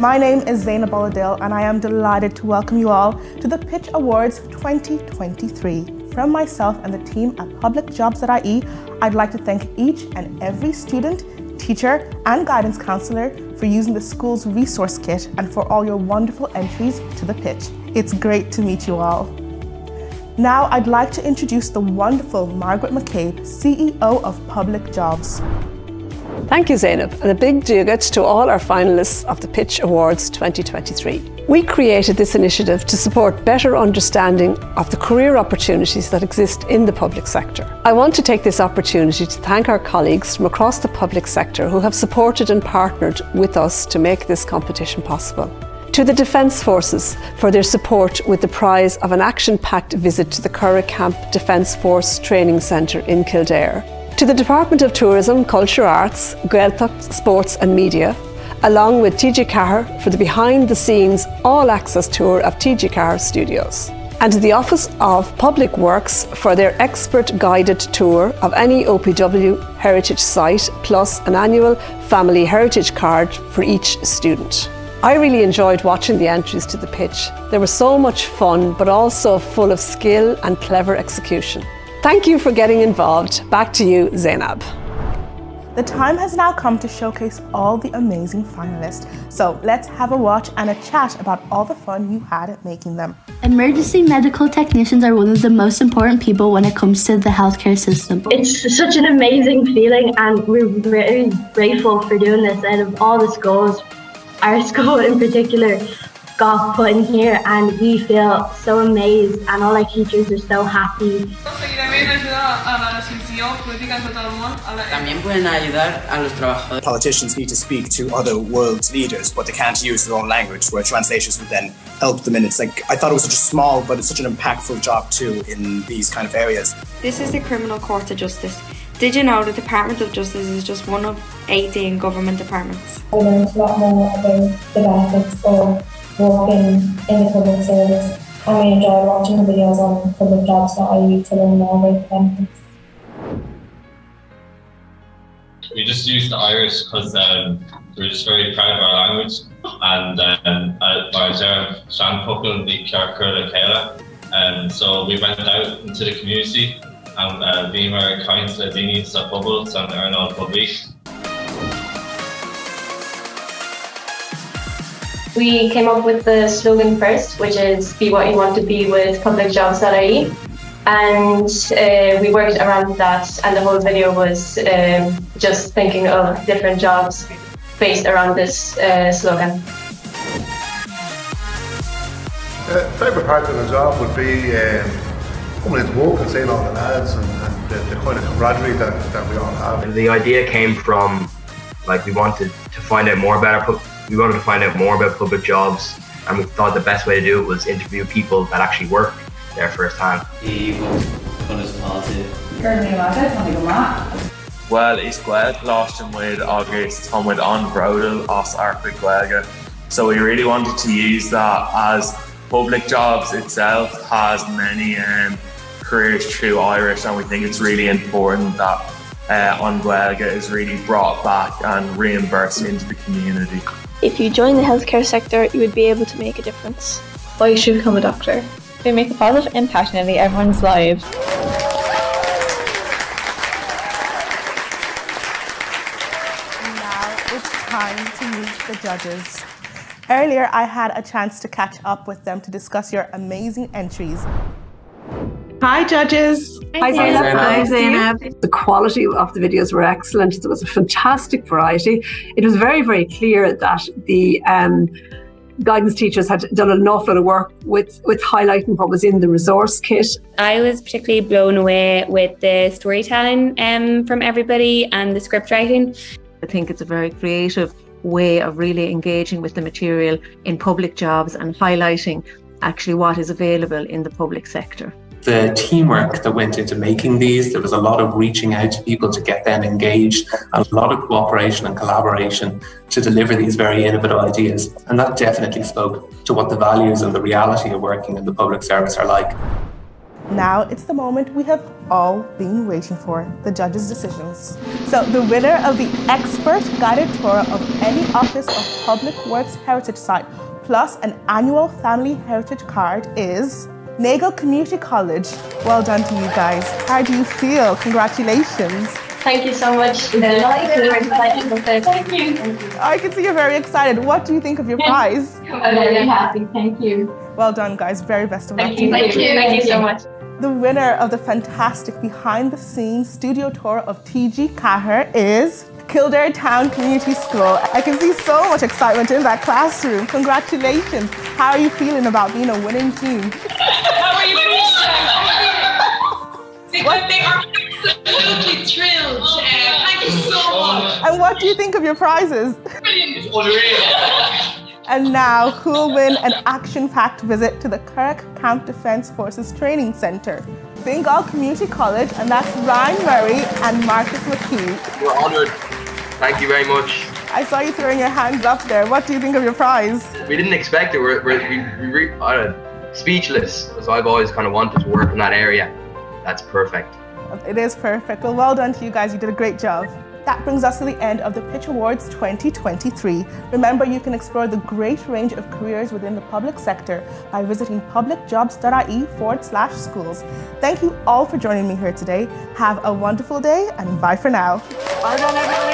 My name is Zainab Boladale and I am delighted to welcome you all to the Pitch Awards 2023. From myself and the team at Public Jobs at Jobs.ie, I'd like to thank each and every student, teacher, and guidance counselor for using the school's resource kit and for all your wonderful entries to the pitch. It's great to meet you all. Now I'd like to introduce the wonderful Margaret McCabe, CEO of Public Jobs. Thank you, Zainab, and a big dugat to all our finalists of the Pitch Awards 2023. We created this initiative to support better understanding of the career opportunities that exist in the public sector. I want to take this opportunity to thank our colleagues from across the public sector who have supported and partnered with us to make this competition possible to the Defence Forces for their support with the prize of an action packed visit to the Curragh Camp Defence Force Training Centre in Kildare, to the Department of Tourism, Culture Arts, Gaeltacht, Sports and Media, along with TG Ceathair for the behind the scenes all access tour of TG Ceathair Studios. And the Office of Public Works for their expert guided tour of any OPW heritage site, plus an annual family heritage card for each student. I really enjoyed watching the entries to the pitch. They were so much fun, but also full of skill and clever execution. Thank you for getting involved. Back to you, Zainab. The time has now come to showcase all the amazing finalists. So let's have a watch and a chat about all the fun you had at making them. Emergency medical technicians are one of the most important people when it comes to the healthcare system. It's such an amazing feeling, and we're very grateful for doing this out of all the schools our school in particular got put in here and we feel so amazed and all our teachers are so happy. Politicians need to speak to other world leaders, but they can't use their own language, where translators would then help them. And it's like, I thought it was such a small, but it's such an impactful job too in these kind of areas. This is the Criminal Court of Justice. Did you know the Department of Justice is just one of 18 government departments? I learned a lot more about the benefits of working in the public service. I really enjoyed watching the videos on public jobs.ie to learn more about the benefits. We just used the Irish because um, we're just very proud of our language and um, our Sean Puckle, the Curla Kayla. And so we went out into the community and uh, being very kind to the Dini sa pobl sa Arnold Public. We came up with the slogan first, which is be what you want to be with publicjobs.ie. And uh, we worked around that, and the whole video was um, just thinking of different jobs based around this uh, slogan. Uh, favourite part of the job would be um, coming into work and seeing all the lads and, and the, the, kind of camaraderie that, that we all have. The idea came from like we wanted to find out more about our we wanted to find out more about public jobs and we thought the best way to do it was interview people that actually work there firsthand. Well, is Gweld Gloston with August Tom with on Brodel os Arctic Gwelga. So we really wanted to use that as public jobs itself has many um, careers through Irish, and we think it's really important that uh, An Gaeilge is really brought back and reimbursed into the community. If you join the healthcare sector, you would be able to make a difference. Why you should become a doctor? They make a positive impact in everyone's lives. Now it's time to meet the judges. Earlier, I had a chance to catch up with them to discuss your amazing entries. Hi, judges. Hi, Zainab. Hi, Zainab. The quality of the videos were excellent. There was a fantastic variety. It was very, very clear that the um, guidance teachers had done an awful lot of work with, with highlighting what was in the resource kit. I was particularly blown away with the storytelling um, from everybody and the script writing. I think it's a very creative way of really engaging with the material in public jobs and highlighting actually what is available in the public sector. The teamwork that went into making these, there was a lot of reaching out to people to get them engaged, a lot of cooperation and collaboration to deliver these very innovative ideas. And that definitely spoke to what the values and the reality of working in the public service are like. Now it's the moment we have all been waiting for, the judges' decisions. So the winner of the expert guided tour of any Office of Public Works Heritage Site plus an annual Family Heritage card is Nagle Community College. Well done to you guys. How do you feel? Congratulations. Thank you so much. Thank you. I can see you're very excited. What do you think of your prize? I'm very happy. Thank you. Well done, guys. Very best of luck. Thank you. Thank you. Thank you so much. The winner of the fantastic behind the scenes studio tour of TG Ceathair is Kildare Town Community School. I can see so much excitement in that classroom. Congratulations. How are you feeling about being a winning team? What do you think of your prizes? Brilliant. It's And now, who will win an action-packed visit to the Curragh Camp Defence Forces Training Centre? Fingal Community College, and that's Ryan Murray and Marcus Mackey. We're honoured. Thank you very much. I saw you throwing your hands up there. What do you think of your prize? We didn't expect it. We're, we're we, we re, uh, speechless, because I've always kind of wanted to work in that area. That's perfect. It is perfect. Well, well done to you guys. You did a great job. That brings us to the end of the Pitch Awards 2023. Remember, you can explore the great range of careers within the public sector by visiting publicjobs.ie forward slash schools. Thank you all for joining me here today. Have a wonderful day and bye for now. Done, everyone.